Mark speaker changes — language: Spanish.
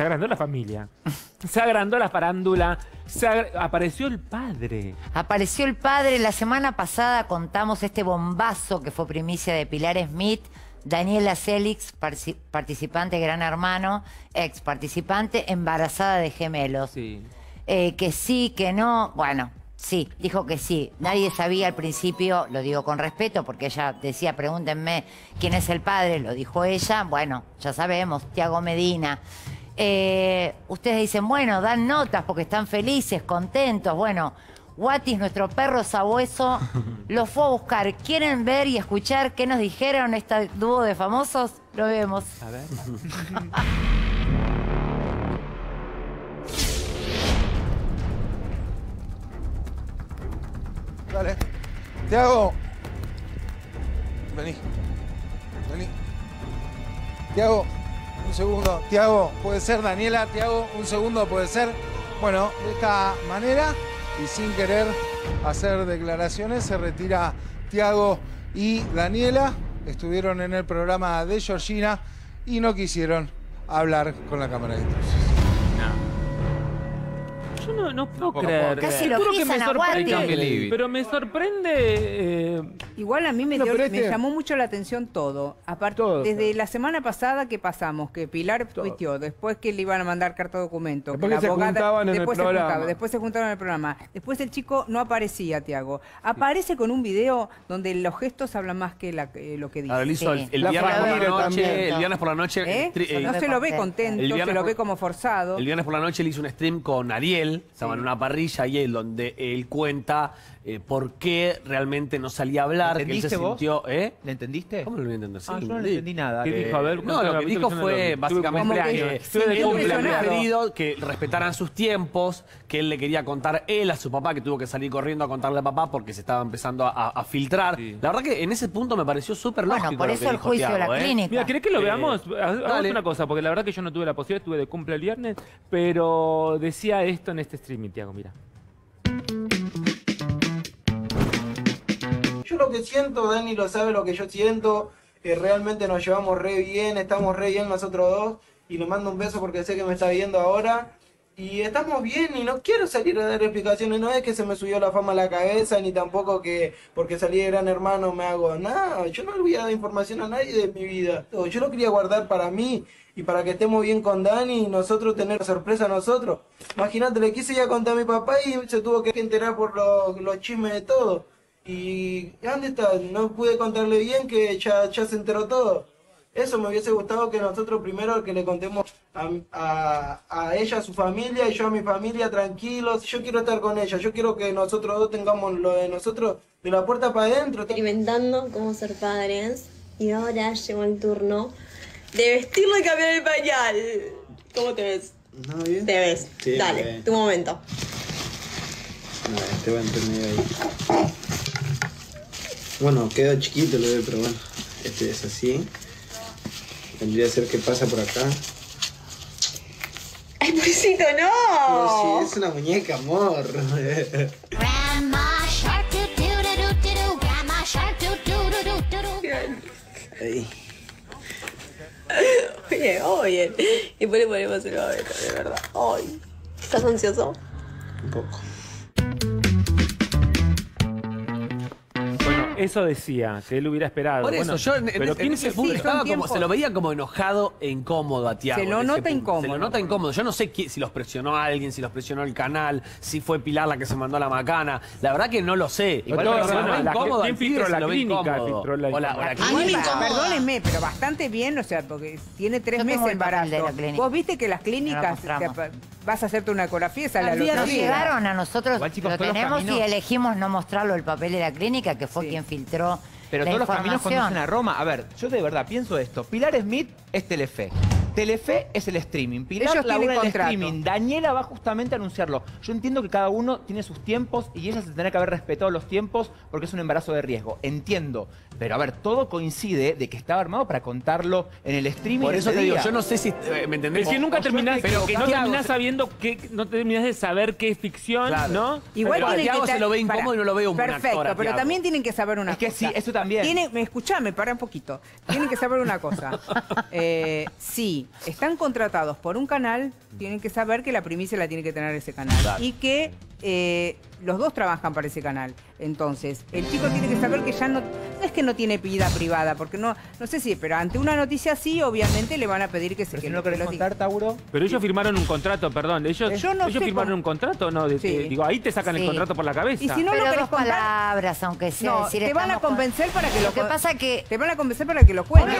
Speaker 1: se agrandó la familia. Se agrandó la farándula. Se apareció el padre.
Speaker 2: Apareció el padre. La semana pasada contamos este bombazo que fue primicia de Pilar Smith, Daniela Celix, participante Gran Hermano, ex participante, embarazada de gemelos.
Speaker 1: Sí.
Speaker 2: Eh, que sí, que no. Bueno, sí, dijo que sí. Nadie sabía al principio, lo digo con respeto, porque ella decía, pregúntenme quién es el padre, lo dijo ella. Bueno, ya sabemos, Tiago Medina. Eh, ustedes dicen, bueno, dan notas porque están felices, contentos. Bueno, Watis, nuestro perro sabueso, lo fue a buscar. ¿Quieren ver y escuchar qué nos dijeron este dúo de famosos? Lo vemos.
Speaker 1: A ver.
Speaker 3: Dale. Tiago. Vení. Vení. Tiago, un segundo. Tiago, puede ser. Daniela, Tiago, un segundo, puede ser. Bueno, de esta manera y sin querer hacer declaraciones, se retira Tiago y Daniela. Estuvieron en el programa de Georgina y no quisieron hablar con la cámara de intrusos.
Speaker 1: Yo no, no puedo
Speaker 4: Tampoco
Speaker 1: creer.
Speaker 4: puedo
Speaker 2: Casi lo
Speaker 1: Juro que me
Speaker 2: pisan
Speaker 1: sorprende. Pero me sorprende. eh,
Speaker 5: Igual a mí me,
Speaker 3: No,
Speaker 5: dio-
Speaker 3: pero
Speaker 5: me
Speaker 3: este-
Speaker 5: llamó mucho la atención todo. Aparte,
Speaker 1: Todo,
Speaker 5: desde
Speaker 1: claro.
Speaker 5: la semana pasada que pasamos, que Pilar
Speaker 1: Todo.
Speaker 5: tuiteó, después que le iban a mandar carta documento,
Speaker 4: Después
Speaker 5: que
Speaker 4: que se juntaban en el
Speaker 5: después se
Speaker 4: programa.
Speaker 5: juntaba, después se juntaron en el programa, después el chico no aparecía, Tiago. Aparece con un video donde los gestos hablan más que la- eh, lo que dice.
Speaker 6: Hizo el, el
Speaker 4: La
Speaker 6: viernes por la noche,
Speaker 4: también.
Speaker 6: el viernes por la noche,
Speaker 5: ¿Eh?
Speaker 6: eh,
Speaker 5: no se lo ve contento,
Speaker 6: El
Speaker 5: se lo
Speaker 6: por-
Speaker 5: ve como forzado.
Speaker 6: el viernes por la noche él hizo un stream con Ariel, estaban en una parrilla y él donde él cuenta eh, por qué realmente no salía a hablar, que él se sintió, ¿eh?
Speaker 7: ¿Le entendiste?
Speaker 6: ¿Cómo lo voy a entender? Sí,
Speaker 7: Ah, yo no le
Speaker 6: entendí.
Speaker 7: nada.
Speaker 1: ¿Qué
Speaker 7: que-
Speaker 1: dijo? A ver,
Speaker 6: No, lo que dijo fue básicamente
Speaker 5: que
Speaker 6: pedido que respetaran sus tiempos, que él le quería contar él a su papá, que tuvo que salir corriendo a contarle a papá porque se estaba empezando a, a filtrar.
Speaker 1: Sí.
Speaker 6: La verdad que en ese punto me pareció súper
Speaker 2: Bueno,
Speaker 6: lógico.
Speaker 2: por
Speaker 6: lo
Speaker 2: eso el juicio de la
Speaker 6: ¿eh?
Speaker 2: clínica.
Speaker 1: Mira, ¿querés que lo
Speaker 6: Eh,
Speaker 1: veamos? Hagamos
Speaker 6: dale.
Speaker 1: una cosa, porque la verdad que yo no tuve la posibilidad, estuve de cumple el viernes, pero decía esto en este streaming, Tiago, mira.
Speaker 8: Lo que siento, Dani lo sabe lo que yo siento, eh, realmente nos llevamos re bien, estamos re bien nosotros dos, y le mando un beso porque sé que me está viendo ahora, y estamos bien y no quiero salir a dar explicaciones, no es que se me subió la fama a la cabeza, ni tampoco que porque salí de Gran Hermano me hago nada, yo no le voy a dar información a nadie de mi vida, yo lo quería guardar para mí, y para que estemos bien con Dani y nosotros tener sorpresa a nosotros. Imagínate, le quise ya contar a mi papá y se tuvo que enterar por lo- los chismes de todo. Y ¿dónde está? No pude contarle bien que ya, ya se enteró todo. Eso me hubiese gustado que nosotros primero que le contemos a, a, a ella, a su familia, y yo a mi familia tranquilos. Yo quiero estar con ella, yo quiero que nosotros dos tengamos lo de nosotros de la puerta para adentro.
Speaker 9: experimentando cómo ser padres y ahora llegó el turno de vestirlo y cambiar el pañal. ¿Cómo te ves?
Speaker 10: ¿No bien?
Speaker 9: Te ves.
Speaker 10: Sí,
Speaker 9: Dale,
Speaker 10: bien.
Speaker 9: tu momento.
Speaker 10: No, este va a entrar medio ahí. Bueno, queda chiquito lo de, pero bueno. Este es así. Tendría que ser que pasa por acá.
Speaker 9: ¡Ay, pobrecito, no!
Speaker 10: sí, es una muñeca, amor. Ahí.
Speaker 9: Oye, oye. Y después le ponemos el de verdad. Ay. ¿Estás ansioso?
Speaker 10: Un poco.
Speaker 1: Eso decía, que él hubiera esperado.
Speaker 6: Por eso,
Speaker 1: Bueno,
Speaker 6: yo en,
Speaker 1: pero
Speaker 6: en
Speaker 1: ¿quién
Speaker 6: ese
Speaker 1: se
Speaker 6: estaba como, se lo veía como enojado e incómodo a Tiago.
Speaker 5: Se lo
Speaker 6: ese
Speaker 5: nota incómodo.
Speaker 6: Se lo nota incómodo. Yo no sé si los presionó a alguien, si los presionó el canal, si fue Pilar la que se mandó a la macana. La verdad que no lo sé. Igual
Speaker 1: No,
Speaker 6: pero se lo incómodo
Speaker 1: ¿quién filtró la clínica?
Speaker 6: incómodo.
Speaker 1: Filtró la-
Speaker 6: O la- o clínica.
Speaker 5: Perdónenme, pero bastante bien, o sea, porque tiene tres meses embarazo.
Speaker 2: de la clínica.
Speaker 5: Vos viste que las clínicas, vas a hacerte una ecografía y sale al
Speaker 2: Nos llegaron a nosotros,
Speaker 7: Igual, chicos,
Speaker 2: lo tenemos y elegimos no mostrarlo el papel de la clínica, que fue
Speaker 5: Sí.
Speaker 2: quien filtró
Speaker 7: Pero
Speaker 2: la
Speaker 7: todos los caminos conducen a Roma. A ver, yo de verdad pienso esto. Pilar Smith es Telefe. Telefe es el streaming. Pilar
Speaker 5: Ellos
Speaker 7: labura
Speaker 5: tienen
Speaker 7: el streaming. Daniela va justamente a anunciarlo. Yo entiendo que cada uno tiene sus tiempos y ella se tendrá que haber respetado los tiempos porque es un embarazo de riesgo. Entiendo. Pero a ver, todo coincide de que estaba armado para contarlo en el streaming.
Speaker 6: Por eso te digo,
Speaker 7: día.
Speaker 6: yo no sé si. eh, ¿Me entendés?
Speaker 1: Es que nunca terminás, pero que no terminás sabiendo que no terminás de saber qué es ficción,
Speaker 6: Claro.
Speaker 1: ¿no?
Speaker 5: Igual
Speaker 6: Pero a
Speaker 5: tienen
Speaker 6: Tiago
Speaker 5: que
Speaker 6: se lo ve
Speaker 5: para-
Speaker 6: incómodo y no lo veo un
Speaker 5: Perfecto,
Speaker 6: actor
Speaker 5: pero también tienen que saber una
Speaker 7: Es que
Speaker 5: cosa.
Speaker 7: sí, eso también.
Speaker 5: Tienen, me escuchame, para un poquito. Tienen que saber una cosa. Eh, si están contratados por un canal, tienen que saber que la primicia la tiene que tener ese canal.
Speaker 6: Claro.
Speaker 5: Y que eh, los dos trabajan para ese canal. Entonces, el chico tiene que saber que ya no es que no tiene vida privada, porque no, no sé si, pero ante una noticia así, obviamente le van a pedir que se
Speaker 7: Pero si
Speaker 5: que
Speaker 7: no lo
Speaker 5: que
Speaker 7: querés
Speaker 5: lo diga.
Speaker 7: contar, Tauro.
Speaker 1: Pero ellos firmaron un contrato, perdón. Ellos,
Speaker 5: Yo no
Speaker 1: ellos
Speaker 5: sé
Speaker 1: firmaron
Speaker 5: cómo-
Speaker 1: un contrato, ¿no? De-
Speaker 5: Sí.
Speaker 1: de- digo, ahí te sacan el contrato por la cabeza.
Speaker 5: Y si no
Speaker 2: Pero
Speaker 5: lo querés
Speaker 2: dos
Speaker 5: contar,
Speaker 2: palabras, aunque sea
Speaker 5: no,
Speaker 2: decir
Speaker 5: te van a
Speaker 2: con-
Speaker 5: convencer para que lo,
Speaker 2: Lo que pasa que
Speaker 5: te van a convencer para que lo cuentes.